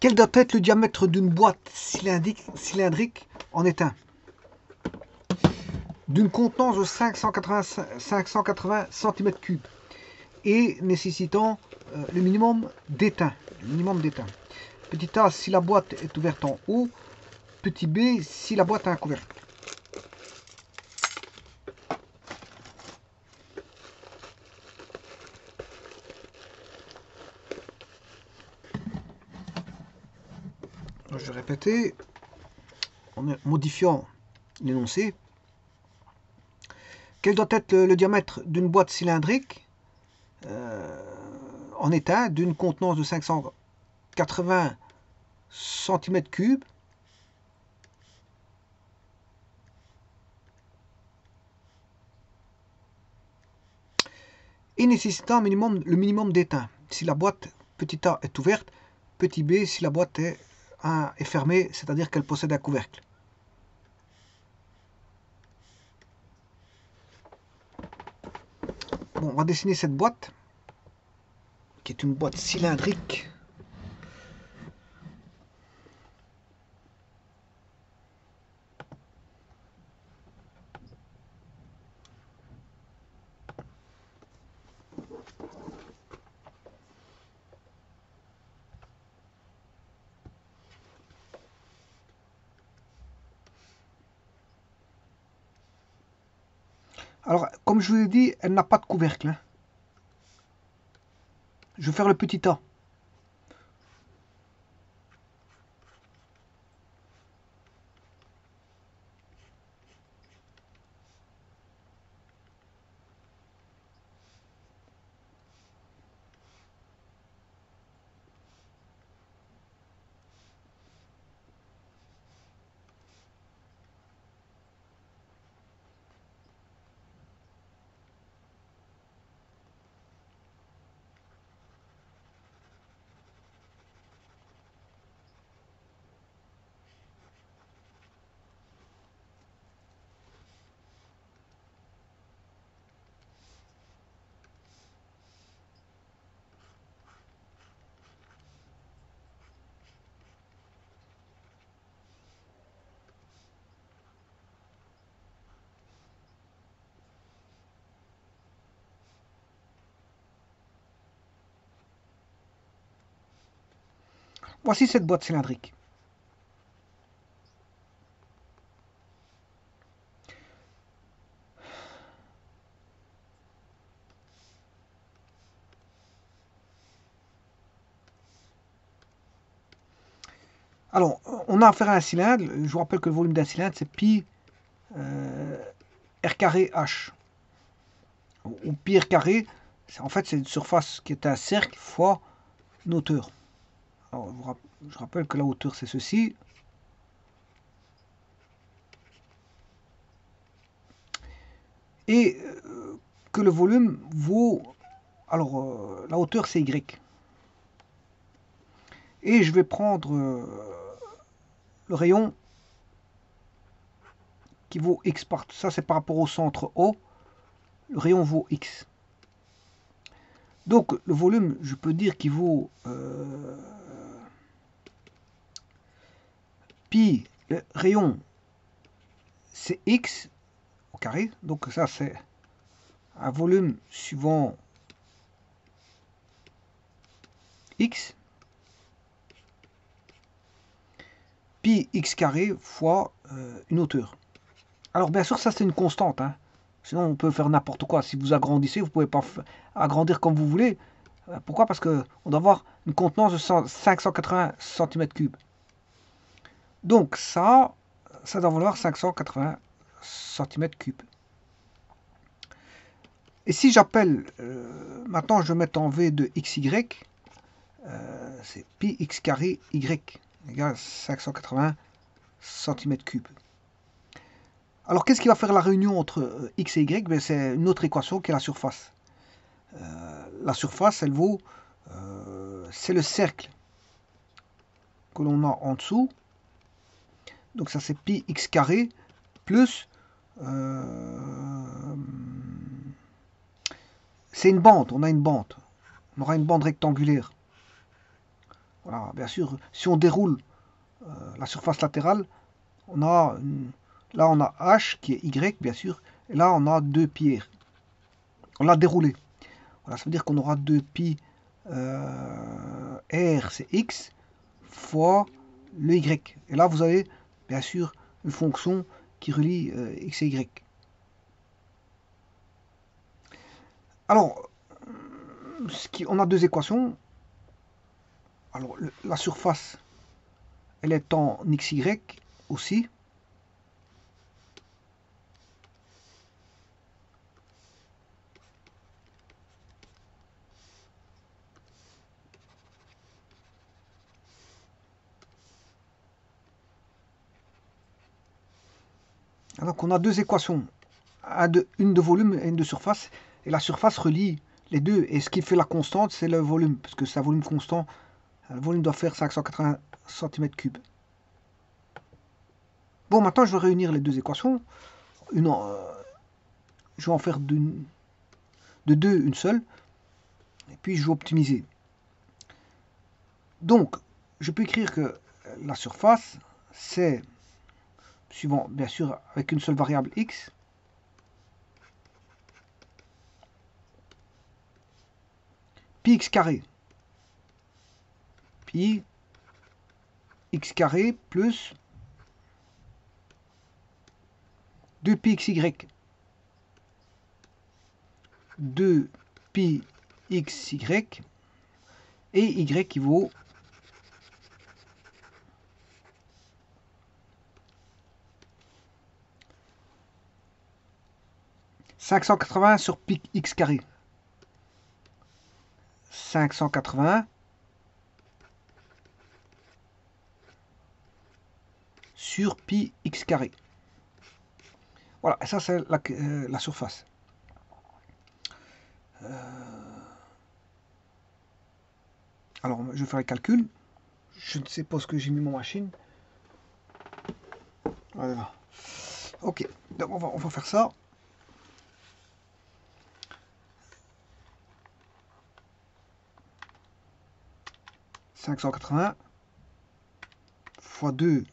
Quel doit être le diamètre d'une boîte cylindrique, en étain D'une contenance de 580, 580 cm3 et nécessitant euh, le minimum d'étain. minimum d'étain. Petit a si la boîte est ouverte en haut. Petit b si la boîte a un couvercle. En modifiant l'énoncé. Quel doit être le, diamètre d'une boîte cylindrique euh, en état d'une contenance de 580 cm3 et nécessitant minimum, le minimum d'étain. Si la boîte petit a est ouverte, petit b si la boîte est, est fermée, c'est-à-dire qu'elle possède un couvercle. Bon, on va dessiner cette boîte qui est une boîte cylindrique. Alors, comme je vous ai dit, elle n'a pas de couvercle. Hein. Je vais faire le petit A. Voici cette boîte cylindrique. Alors, on a affaire à un cylindre. Je vous rappelle que le volume d'un cylindre, c'est pi euh, r carré h. Ou pi r carré, en fait, c'est une surface qui est un cercle fois une hauteur je rappelle que la hauteur c'est ceci. Et euh, que le volume vaut... Alors, euh, la hauteur c'est Y. Et je vais prendre euh, le rayon qui vaut X par... Ça c'est par rapport au centre O. Le rayon vaut X. Donc le volume, je peux dire qu'il vaut pi le rayon c'est x au carré, donc ça c'est un volume suivant x pi x carré fois euh, une hauteur. Alors bien sûr ça c'est une constante, hein. sinon on peut faire n'importe quoi. Si vous agrandissez, vous pouvez pas agrandir comme vous voulez. Euh, pourquoi? Parce qu'on doit avoir une contenance de 580 cm3. Donc ça, ça doit valoir 580 cm3. Et si j'appelle, euh, maintenant je vais mettre en V de xy, euh, c'est pi x carré y égale 580 cm3. Alors qu'est-ce qui va faire la réunion entre euh, x et y? Ben, C'est une autre équation qui est la surface. la surface, elle vaut, c'est le cercle que l'on a en dessous, donc ça c'est pi x carré plus... Euh, c'est une bande, on a une bande. On aura une bande rectangulaire. Voilà, bien sûr, si on déroule euh, la surface latérale, on a là on a H qui est Y, bien sûr, et là on a 2 pi On l'a déroulé. Voilà, ça veut dire qu'on aura 2 pi euh, R, c'est X, fois le Y. Et là, vous avez, bien sûr, une fonction qui relie euh, X et Y. Alors, on a deux équations. Alors, la surface, elle est en XY aussi. Donc on a deux équations, une de volume et une de surface, et la surface relie les deux. Et ce qui fait la constante, c'est le volume, parce que c'est un volume constant. Le volume doit faire 580 cm3. Bon, maintenant je vais réunir les deux équations. Une, euh, je vais en faire de deux une seule. Et puis je vais optimiser. Donc, je peux écrire que la surface, c'est suivant bien sûr avec une seule variable x. Pi x carré. Pi x carré plus 2 pi xy. 2 pi xy et y qui vaut 580 sur pi x carré. 580 sur pi x carré. Voilà, ça c'est la, euh, surface. Euh, alors, je vais faire le calcul. Je ne sais pas ce que j'ai mis mon machine. Voilà. Ok, donc on va, on va faire ça. 580 fois 2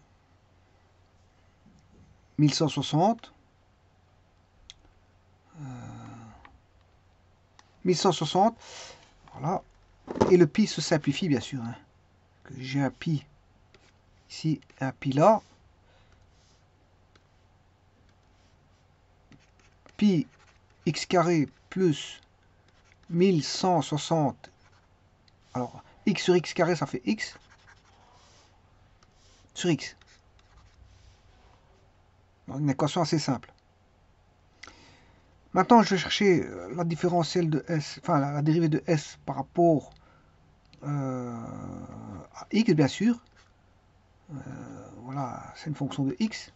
1160 1160 voilà. Et le pi se simplifie bien sûr hein. j'ai un pi ici un pi là. Pi x carré plus 1160 alors x sur x carré, ça fait x sur x. Une équation assez simple. Maintenant, je vais chercher euh, la différentielle de s, enfin la, dérivée de s par rapport euh, à x, bien sûr. Euh, voilà, c'est une fonction de x.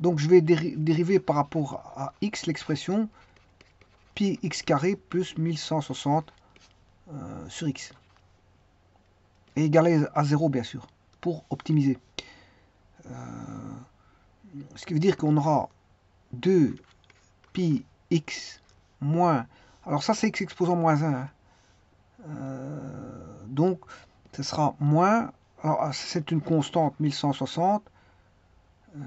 Donc, je vais dériver par rapport à x l'expression pi x carré plus 1160 sur x égalé à 0 bien sûr, pour optimiser. Euh, ce qui veut dire qu'on aura 2 pi x moins, alors ça c'est x exposant moins 1, hein. euh, donc ce sera moins, alors c'est une constante 1160, euh,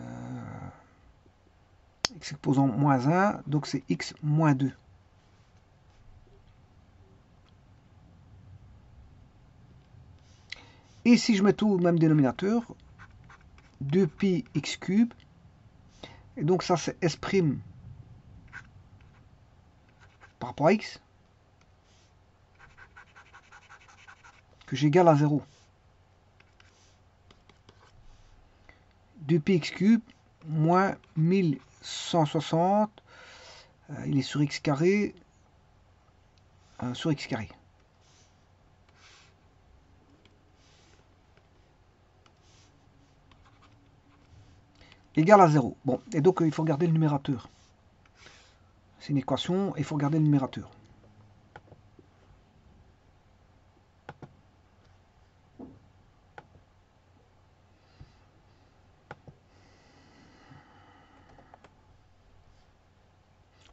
x exposant moins 1, donc c'est x moins 2. Et si je mets tout au même dénominateur, 2pi x cube, et donc ça c'est s' par rapport à x, que j'égale à 0. 2pi x cube moins 1160, euh, il est sur x carré, euh, sur x carré. Égale à 0. Bon, et donc euh, il faut garder le numérateur. C'est une équation, il faut garder le numérateur.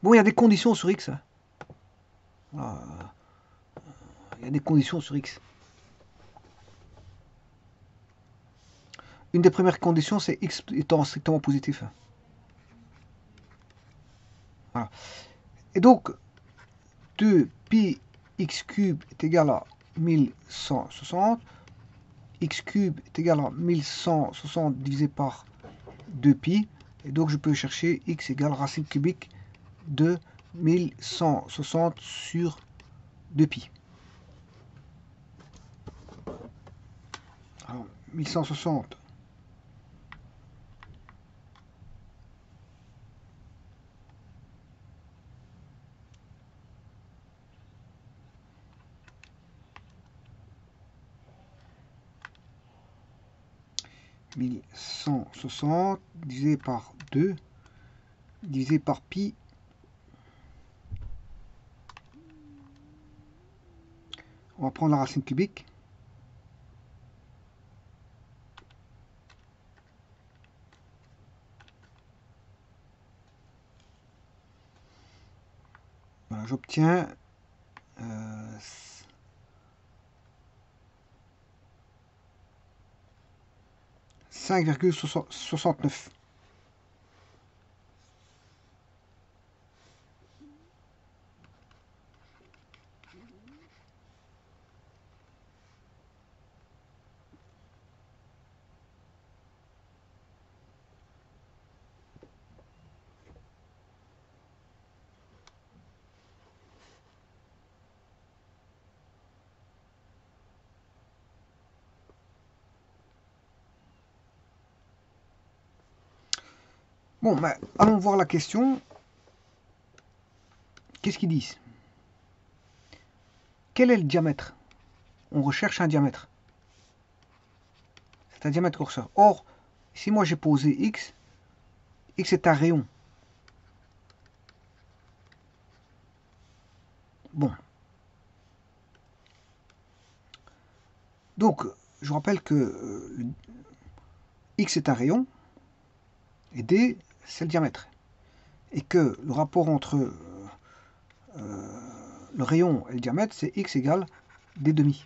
Bon, il y a des conditions sur x. Hein. Il y a des conditions sur x. une des premières conditions, c'est x étant strictement positif. Voilà. Et donc, 2 pi x cube est égal à 1160. x cube est égal à 1160 divisé par 2pi. Et donc, je peux chercher x égale racine cubique de 1160 sur 2pi. Alors, 1160 1160 divisé par 2 divisé par pi. On va prendre la racine cubique. J'obtiens euh, 5,69. Bon, ben, allons voir la question. Qu'est-ce qu'ils disent? Quel est le diamètre? On recherche un diamètre. C'est un diamètre curseur. Or, si moi j'ai posé x, x est un rayon. Bon. Donc, je rappelle que euh, x est un rayon et d c'est le diamètre. Et que le rapport entre euh, euh, le rayon et le diamètre, c'est x égale d demi.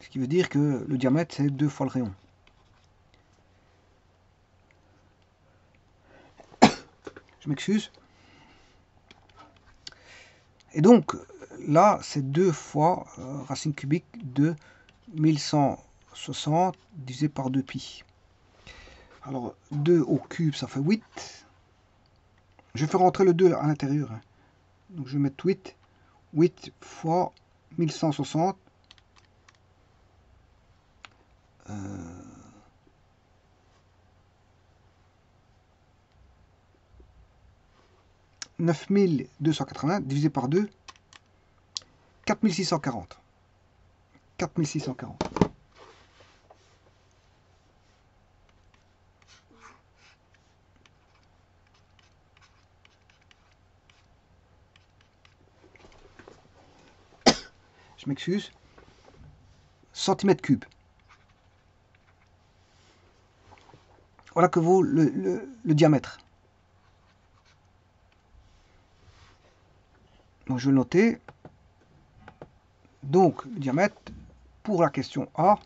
Ce qui veut dire que le diamètre, c'est deux fois le rayon. Je m'excuse. Et donc, là, c'est deux fois euh, racine cubique de 1160 divisé par 2 pi. Alors, 2 au cube, ça fait 8. Je faire rentrer le 2 à l'intérieur. Hein. Donc, je vais mettre 8. 8 fois 1160. Euh... 9280 divisé par 2, 4640. 4640. Je m'excuse, centimètres cubes. Voilà que vaut le, diamètre. Donc je vais noter. Donc le diamètre pour la question A,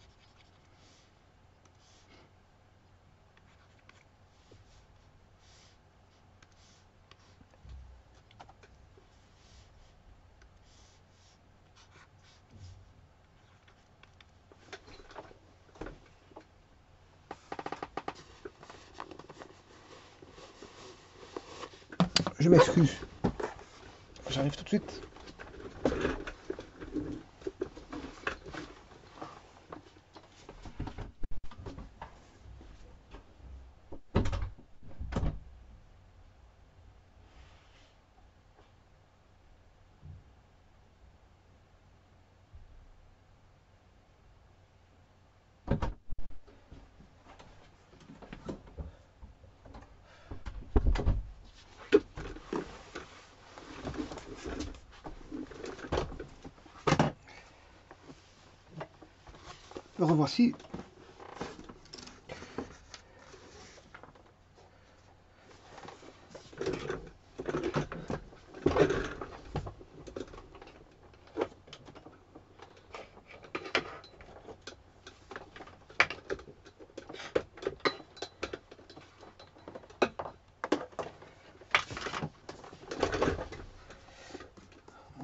Je m'excuse. J'arrive tout de suite. Revoici.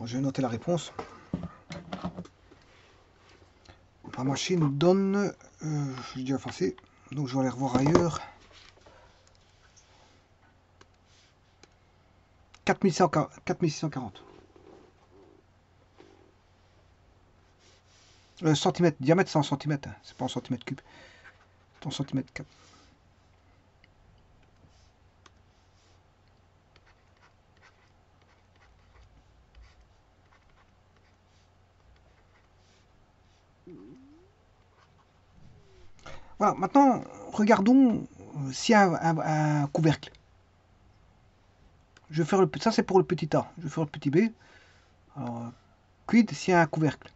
Je vais noter la réponse. La machine donne, euh, j'ai déjà effacé, donc je vais aller revoir ailleurs. 4640. Euh, centimètres, diamètre c'est en centimètres, hein. c'est pas en centimètres cubes. C'est en centimètres 4. Maintenant, regardons euh, s'il y a un, couvercle. Je vais faire le, ça c'est pour le petit A. Je vais faire le petit B. Alors, quid s'il y a un couvercle?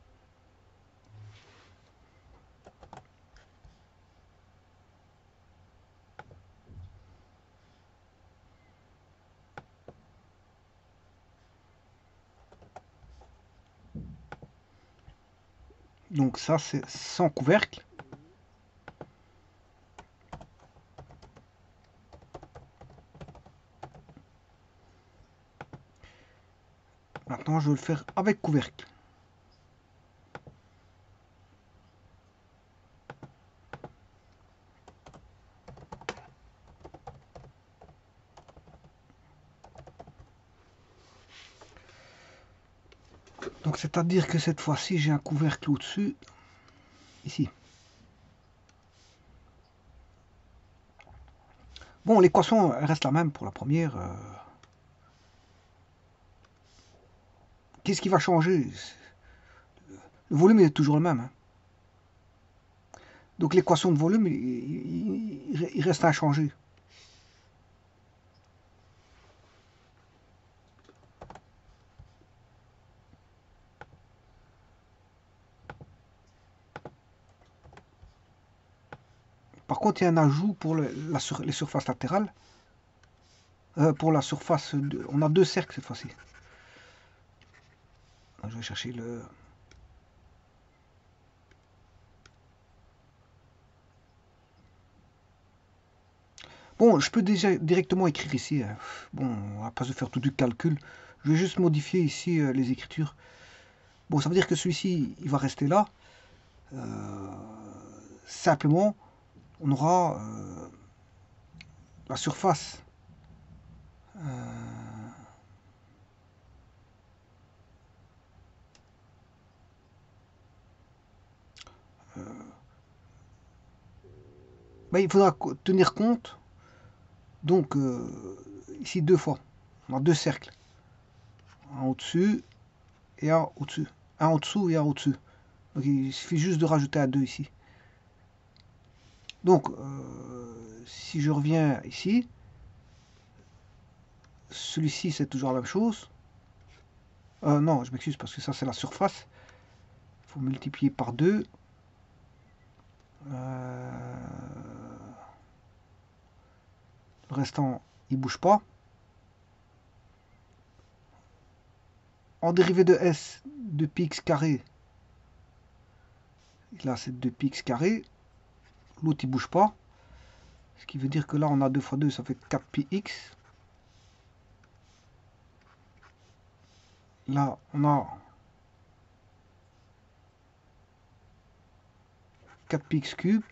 Donc ça c'est sans couvercle. Je vais le faire avec couvercle. Donc, c'est-à-dire que cette fois-ci, j'ai un couvercle au-dessus, ici. Bon, l'équation reste la même pour la première. Euh, Qu'est-ce qui va changer? Le volume est toujours le même. Hein. Donc l'équation de volume, il, reste à changer. Par contre, il y a un ajout pour les surfaces latérales. Euh, pour la surface, on a deux cercles cette fois-ci je vais chercher le... Bon, je peux déjà directement écrire ici. Hein. Bon, on pas se faire tout du calcul. Je vais juste modifier ici euh, les écritures. Bon, ça veut dire que celui-ci, il va rester là. Euh, simplement, on aura euh, la surface. Ben, il faudra tenir compte, donc euh, ici deux fois, a deux cercles, un au-dessus et un au-dessus, un en dessous et un au-dessus. Il suffit juste de rajouter un 2 ici. Donc, euh, si je reviens ici, celui-ci c'est toujours la même chose. Euh, non, je m'excuse parce que ça c'est la surface. Il faut multiplier par 2. Euh, le restant, il bouge pas. En dérivé de S, de px carré. Là, c'est 2 px carré. L'autre, il bouge pas. Ce qui veut dire que là, on a 2 fois 2, ça fait 4px. Là, on a 4px cube.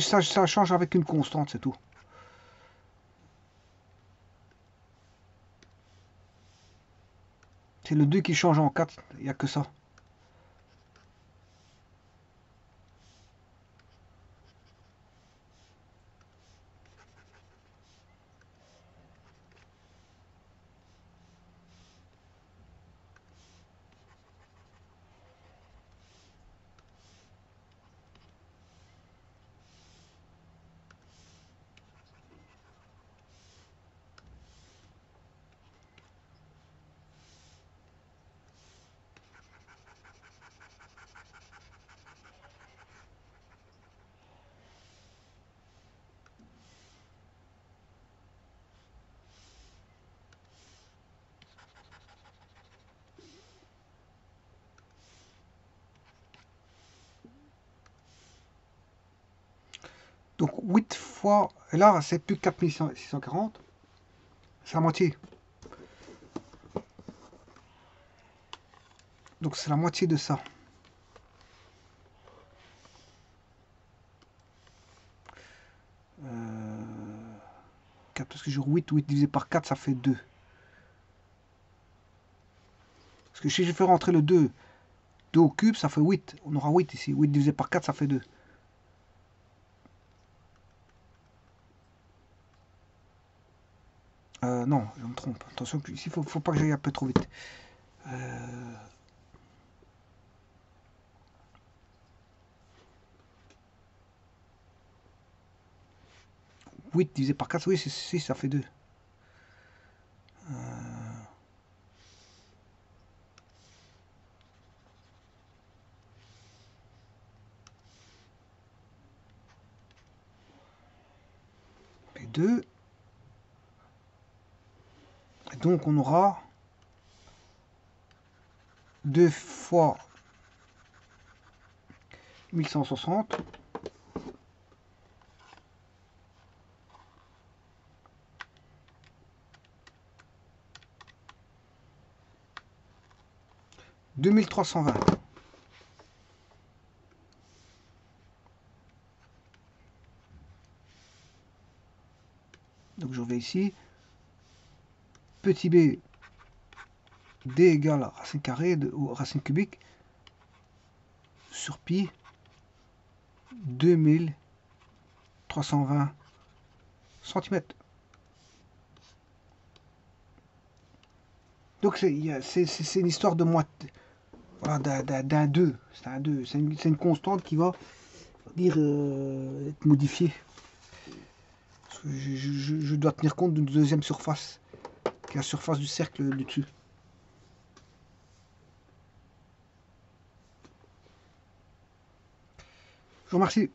Ça, ça change avec une constante, c'est tout. C'est le 2 qui change en 4, il n'y a que ça. Donc 8 fois, et là c'est plus 4640, c'est la moitié. Donc c'est la moitié de ça. Euh, 4, parce que j'ai 8, 8 divisé par 4, ça fait 2. Parce que si je fais rentrer le 2, 2 au cube, ça fait 8. On aura 8 ici. 8 divisé par 4, ça fait 2. Euh, non, je me trompe. Attention, il faut, faut pas que j'aille un peu trop vite. Euh... 8 divisé par 4, oui, si, ça fait 2. Euh... P2. Et donc on aura 2 fois 1160 2320. Donc je vais ici. Petit b, d égale racine carrée ou racine cubique sur pi 2320 cm. Donc c'est une histoire de voilà, d'un 2. C'est un 2. C'est une, constante qui va dire euh, être modifiée. Je, dois tenir compte d'une deuxième surface, la surface du cercle du dessus. Je vous remercie.